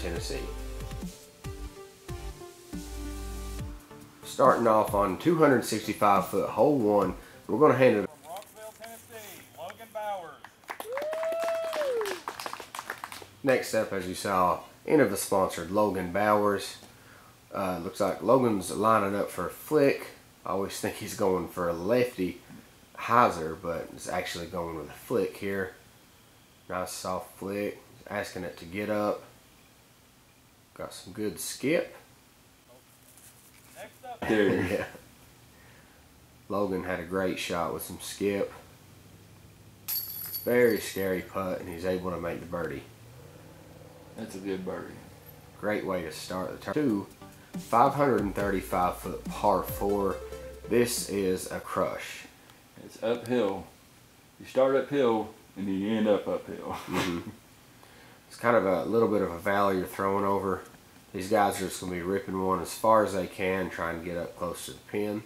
here in Morristown, Tennessee. Starting off on 265 foot hole one, we're going to hand it. From Rockville, Tennessee, Logan Bowers. Next up, as you saw, Innova sponsored Logan Bowers. Uh, looks like Logan's lining up for a flick. I always think he's going for a lefty hyzer, but it's actually going with a flick here. Nice soft flick. Asking it to get up. Got some good skip. Next up, There. yeah. Logan had a great shot with some skip. Very scary putt, and he's able to make the birdie. That's a good birdie. Great way to start the turn. Two, 535 foot par four. This is a crush. It's uphill. You start uphill and then you end up uphill. mm -hmm. It's kind of a little bit of a valley you're throwing over. These guys are just going to be ripping one as far as they can, trying to get up close to the pin.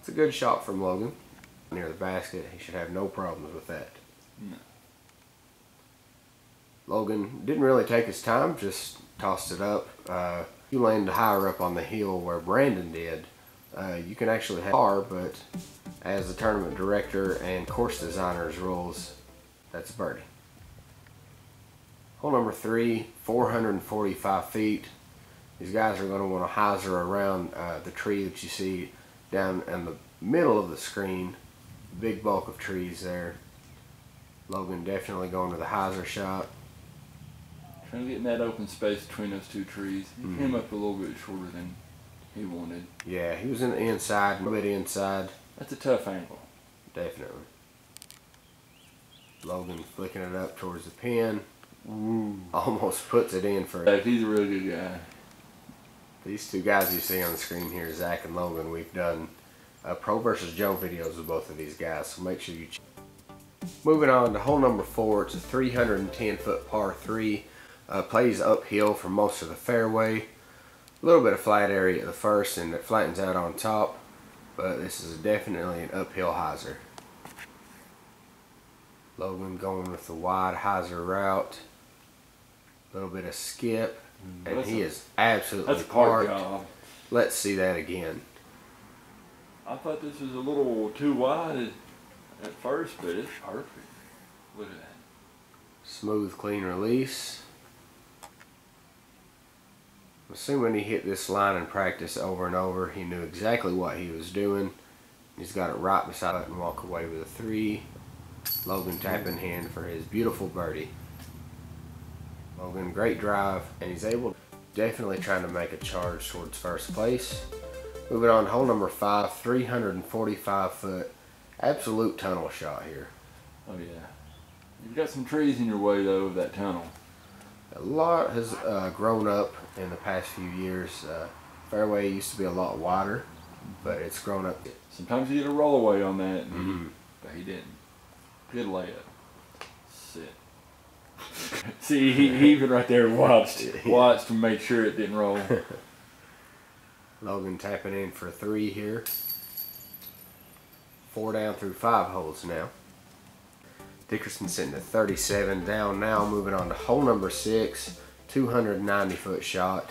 It's a good shot from Logan. Near the basket, he should have no problems with that. No. Logan didn't really take his time, just tossed it up. Uh, you landed higher up on the hill where Brandon did. Uh, you can actually have par, but as the tournament director and course designer's rules, that's a birdie. Hole number three, 445 feet. These guys are going to want to hyzer around uh, the tree that you see down in the middle of the screen. Big bulk of trees there. Logan definitely going to the hyzer shot. Trying to get in that open space between those two trees. He Mhm. came up a little bit shorter than he wanted. Yeah, he was in the inside, a little bit inside, That's a tough angle. definitely. Logan flicking it up towards the pin. Ooh. Almost puts it in for He's a really good guy. these two guys you see on the screen here, Zach and Logan. We've done uh, Pro versus Joe videos with both of these guys, so make sure you check. Moving on to hole number four, it's a 310 foot par three. Uh, plays uphill for most of the fairway. A little bit of flat area at the first, and it flattens out on top. But this is definitely an uphill hyzer. Logan going with the wide hyzer route. Little bit of skip, mm. and That's he a- is absolutely That's parked. job. Let's see that again. I thought this was a little too wide at, first, but it's perfect. Look at that. Smooth, clean release. Assuming he hit this line in practice over and over, he knew exactly what he was doing. He's got it right beside it and walk away with a three. Logan tapping hand for his beautiful birdie. Great drive, and he's able, definitely trying to make a charge towards first place. Moving on, hole number five, 345 foot, absolute tunnel shot here. Oh yeah. You've got some trees in your way though of that tunnel. A lot has uh, grown up in the past few years. Uh, fairway used to be a lot wider, but it's grown up. Sometimes you get a rollaway on that, and Mhm. but he didn't. Good layup. See, he, he even right there watched, watched to make sure it didn't roll. Logan tapping in for three here. Four down through five holes now. Dickerson sitting at 37 down now. Moving on to hole number six, 290 foot shot.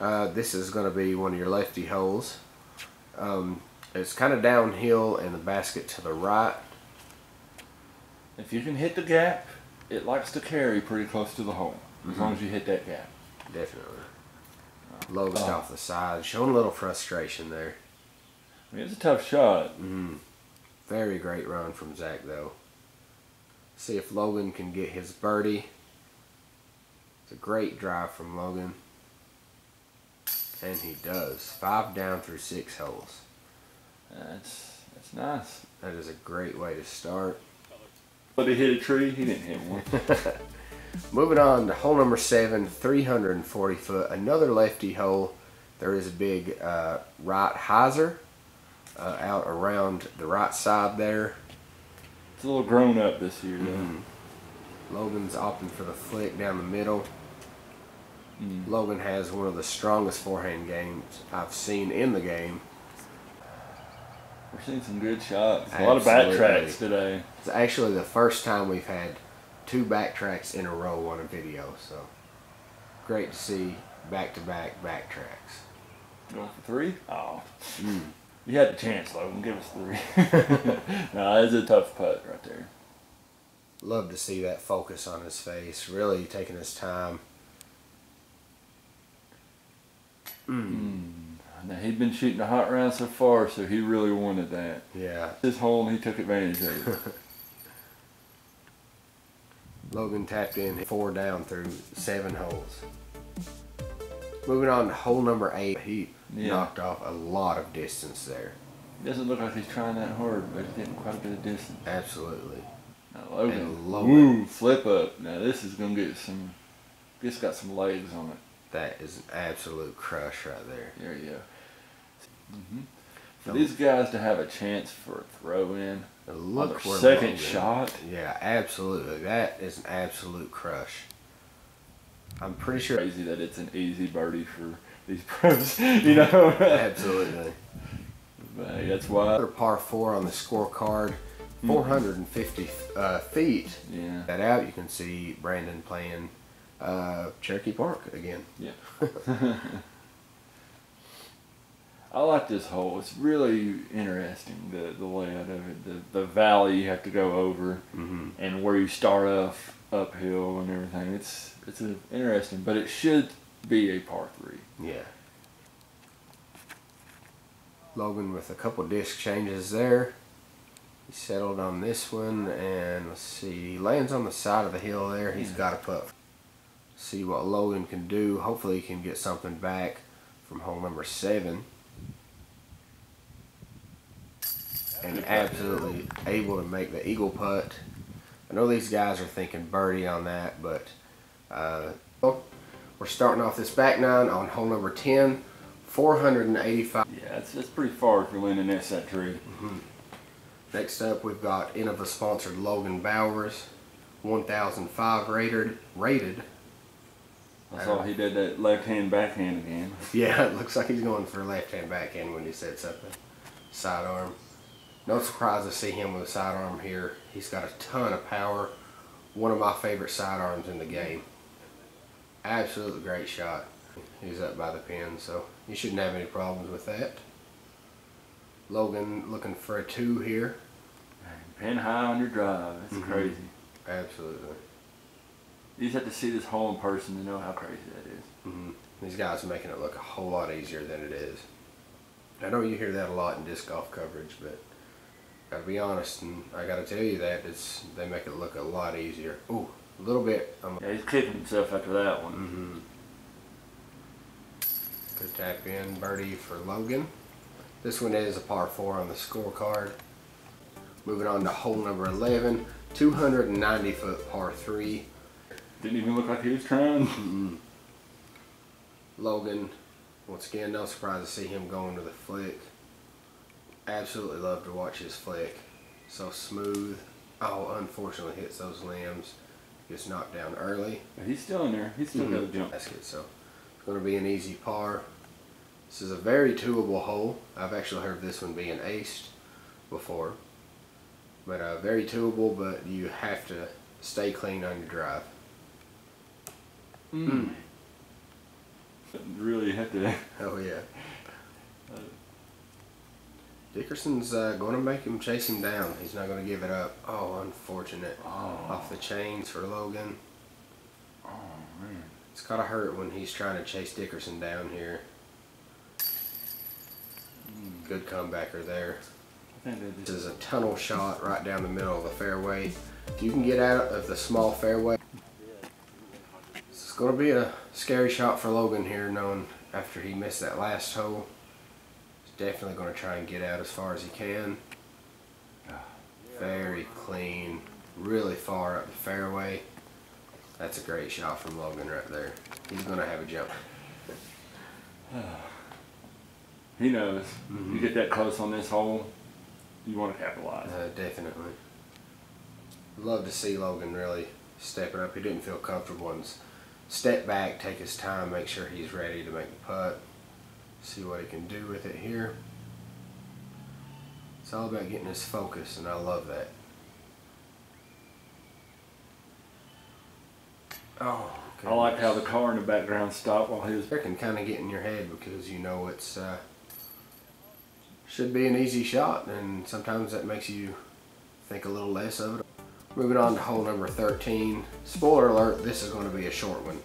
Uh, this is going to be one of your lefty holes. Um, it's kind of downhill and the basket to the right. If you can hit the gap, it likes to carry pretty close to the hole. As long as you hit that gap. Definitely. Logan's Oh. off the side, showing a little frustration there. I mean, it's a tough shot. Mm. Very great run from Zach, though. See if Logan can get his birdie. It's a great drive from Logan. And he does. Five down through six holes. That's that's nice. That is a great way to start. But he hit a tree. He didn't hit one. Moving on to hole number seven, 340 foot. Another lefty hole. There is a big uh, right hyzer uh, out around the right side there. It's a little grown up this year though. Mhm. Logan's opting for the flick down the middle. Mm. Logan has one of the strongest forehand games I've seen in the game. We're seeing some good shots. A lot of back Absolutely. tracks today. It's actually the first time we've had two backtracks in a row on a video. So great to see back-to-back backtracks. Going for three? Oh. Mm. You had the chance, Logan. Give us three. no, that's a tough putt right there. Love to see that focus on his face. Really taking his time. Mm. Now, he'd been shooting a hot round so far, so he really wanted that. Yeah. This hole, and he took advantage of it. Logan tapped in four down through seven holes. Moving on to hole number eight, he Yeah. knocked off a lot of distance there. Doesn't look like he's trying that hard, but he's getting quite a bit of distance. Absolutely. Now, Logan, And low woo, flip up. Now, this is going to get some, this got some legs on it. That is an absolute crush right there. There you go. Hmm For these guys to have a chance for a throw in Look where second shot, Yeah, absolutely. That is an absolute crush. I'm pretty sure. crazy that it's an easy birdie for these pros, you know? Absolutely. but that's why, Another par four on the scorecard. 450 uh, feet. yeah. That out, you can see Brandon playing uh, Cherokee Park again. Yeah. I like this hole. It's really interesting, the, the layout of it. The, the valley you have to go over Mm-hmm. and where you start off uphill and everything. It's it's a, interesting, but it should be a par three. Yeah. Logan with a couple disc changes there. He settled on this one, and let's see, he lands on the side of the hill there. He's Yeah. got a putt. See what Logan can do. Hopefully, he can get something back from hole number seven. And absolutely able to make the eagle putt. I know these guys are thinking birdie on that, but uh, we're starting off this back nine on hole number 10. 485. Yeah, it's, it's pretty far if you're leaning next that tree. Next up, we've got Innova sponsored Logan Bowers, 1005 rated. Rated. I saw he did that left hand backhand again. Yeah, it looks like he's going for a left-hand backhand when he sets up a sidearm. No surprise to see him with a sidearm here. He's got a ton of power. One of my favorite sidearms in the game. Absolutely great shot. He's up by the pin, so you shouldn't have any problems with that. Logan looking for a two here. Pin high on your drive. It's Mhm. crazy. Absolutely. You just have to see this hole in person to know how crazy that is. hmm These guys are making it look a whole lot easier than it is. I know you hear that a lot in disc golf coverage, but gotta be honest, and I gotta tell you that it's they make it look a lot easier. Ooh, a little bit. Um, Yeah, he's kicking himself after that one. hmm Good tap in birdie for Logan. This one is a par four on the scorecard. Moving on to hole number 11, 290 foot par three. Didn't even look like he was trying. Mm-mm. Logan, once again, no surprise to see him going to the flick. Absolutely love to watch his flick. So smooth. Oh, unfortunately hits those limbs. Gets knocked down early. He's still in there. He's still got a jump. Basket, so it's going to be an easy par. This is a very twoable hole. I've actually heard this one being aced before. But uh, very twoable, but you have to stay clean on your drive. Mm. Really have to. Oh yeah. Dickerson's uh, going to make him chase him down. He's not going to give it up. Oh, unfortunate. Oh, Off the chains for Logan. oh man. It's got to hurt when he's trying to chase Dickerson down here. Mm. Good comebacker there. I think they This is a tunnel shot right down the middle of the fairway. If you can get out of the small fairway, it's going to be a scary shot for Logan here, knowing after he missed that last hole. Definitely going to try and get out as far as he can. Very clean, really far up the fairway. That's a great shot from Logan right there. He's going to have a jump. He knows. Mhm. You get that close on this hole, you want to capitalize. Uh, definitely. Love to see Logan really stepping up. He didn't feel comfortable and step back, take his time, make sure he's ready to make the putt. See what he can do with it here. It's all about getting his focus, and I love that. Oh, I like how the car in the background stopped while he was. It can kind of get in your head because you know it's uh, should be an easy shot, and sometimes that makes you think a little less of it. Moving on to hole number 13. Spoiler alert: this is going to be a short one.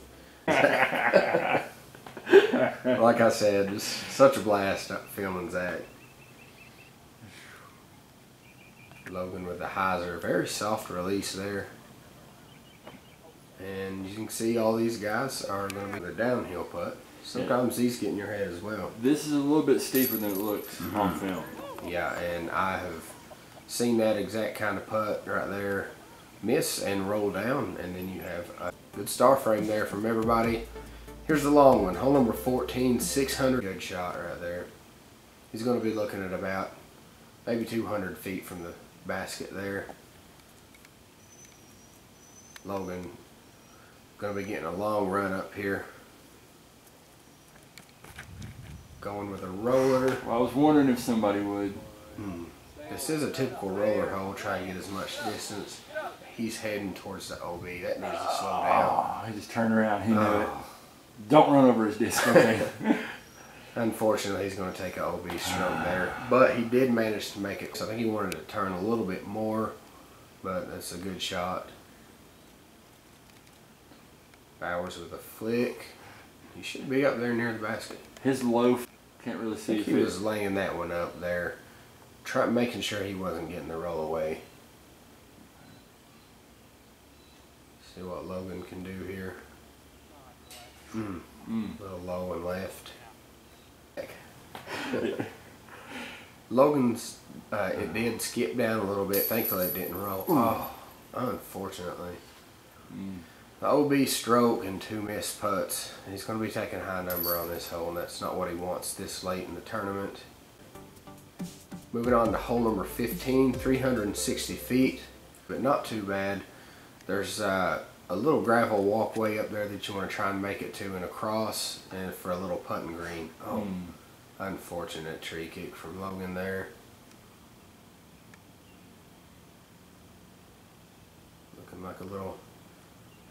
like I said, it's such a blast filming Zach. Logan with the hyzer, very soft release there. And you can see all these guys are going to be the downhill putt. Sometimes these get in your head as well. This is a little bit steeper than it looks mm-hmm. on film. Yeah, and I have seen that exact kind of putt right there miss and roll down, and then you have a good star frame there from everybody. Here's the long one, hole number 14, 600. Good shot right there. He's going to be looking at about maybe 200 feet from the basket there. Logan going to be getting a long run up here. Going with a roller. Well, I was wondering if somebody would. Hmm. This is a typical roller hole, try to get as much distance. He's heading towards the OB. That needs to slow down. Oh, he just turned around. He knew it. Don't run over his disc, okay? Unfortunately, he's going to take an OB stroke there. But he did manage to make it. So I think he wanted to turn a little bit more. But that's a good shot. Bowers with a flick. He should be up there near the basket. his low. Can't really I see think if he was laying that one up there. Try, making sure he wasn't getting the roll away. See what Logan can do here. Hmm. Mm. little low and left. Logan's, uh, it did skip down a little bit. Thankfully, it didn't roll. Oh, unfortunately. Mm. The OB stroke and two missed putts. He's going to be taking a high number on this hole, and that's not what he wants this late in the tournament. Moving on to hole number 15, 360 feet, but not too bad. There's uh, a little gravel walkway up there that you want to try and make it to and across, and for a little putting green. Oh, Mm. unfortunate tree kick from Logan there. Looking like a little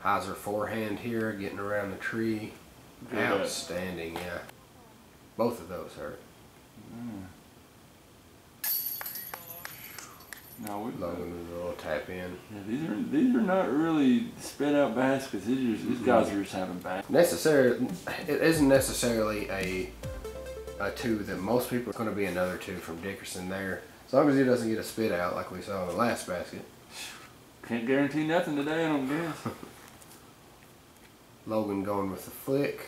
hyzer forehand here, getting around the tree. Good. Outstanding, yeah. Both of those hurt. Mm. No, we, Logan with a little tap in. yeah, these are these are not really spit out baskets. These are these guys are just having baskets. Necessary, it isn't necessarily a a two that most people are going to be another two from Dickerson there. As long as he doesn't get a spit out like we saw in the last basket. Can't guarantee nothing today. I don't guess. Logan going with the flick.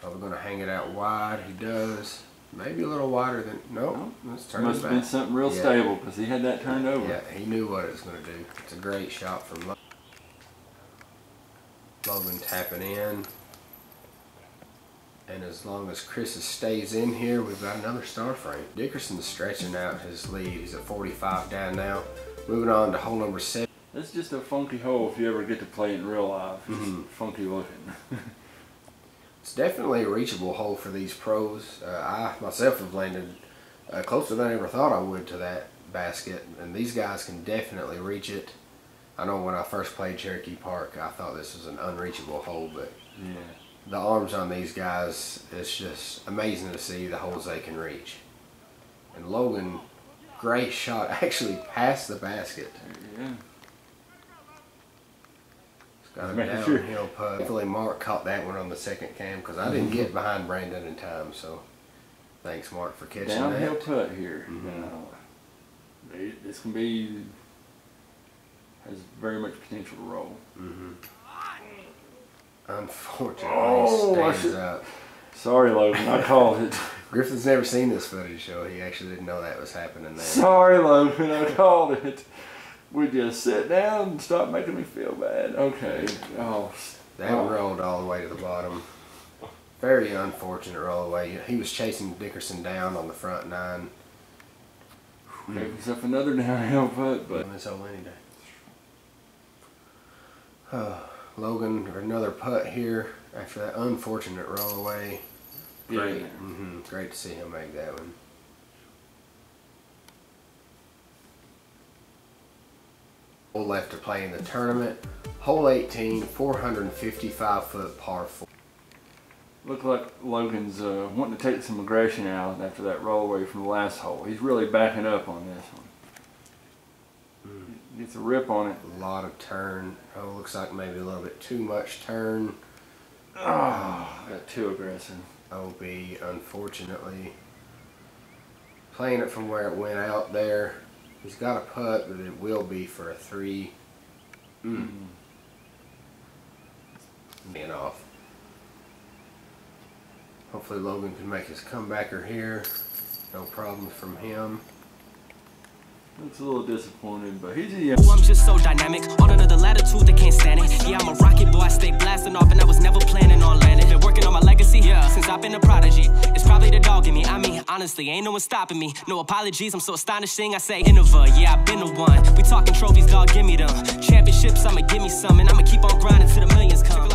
Probably going to hang it out wide. He does. Maybe a little wider than. Nope. Let's turn Must have been something real Yeah. stable because he had that turned over. Yeah, he knew what it was going to do. It's a great shot from Logan. Logan tapping in. And as long as Chris stays in here, we've got another star frame. Dickerson's stretching out his lead. He's at 45 down now. Moving on to hole number seven. That's just a funky hole if you ever get to play it in real life. It's Mhm. funky looking. It's definitely a reachable hole for these pros. Uh, I myself have landed uh, closer than I ever thought I would to that basket, and these guys can definitely reach it. I know when I first played Cherokee Park, I thought this was an unreachable hole, but yeah. the arms on these guys, it's just amazing to see the holes they can reach. And Logan, great shot, actually past the basket. Yeah. Got a Making sure. downhill putt. Hopefully Mark caught that one on the second cam because I didn't get behind Brandon in time. So thanks Mark for catching Downhill that. putt here. Mhm. Now, it- this can be has very much potential to roll. hmm Unfortunately, Oh, stands up. Sorry, Logan. I called it. Griffin's never seen this footage, so he actually didn't know that was happening there. Sorry, Logan. I called it. We just sit down and stop making me feel bad. Okay. Oh, That one rolled all the way to the bottom. Very unfortunate roll away. He was chasing Dickerson down on the front nine. gave himself another downhill putt, but this hole any day. Uh, Logan, another putt here after that unfortunate roll away. Great, Yeah. hmm great to see him make that one. Left to play in the tournament. Hole 18, 455 foot par 4. Look like Logan's uh, wanting to take some aggression out after that roll away from the last hole. He's really backing up on this one. Gets a rip on it. A lot of turn. Oh, looks like maybe a little bit too much turn. Oh, got too aggressive. OB, unfortunately. Playing it from where it went out there. He's got a putt, but it will be for a three. Mm. Being off. Hopefully Logan can make his comebacker here. No problems from him. Looks a little disappointed, but he's a young. I'm just so dynamic. On another latitude, they can't stand it. Yeah, I'm a rocket boy, I stay blasting off, and I was never planning on landing. Been working on my legacy yeah. since I've been a prodigy. It's probably the dog in me. I mean, honestly, ain't no one stopping me. No apologies, I'm so astonishing. I say, Innova, yeah, I've been the one. We talking trophies, dog, give me them. Championships, I'ma give me some, and I'ma keep on grinding till the millions come.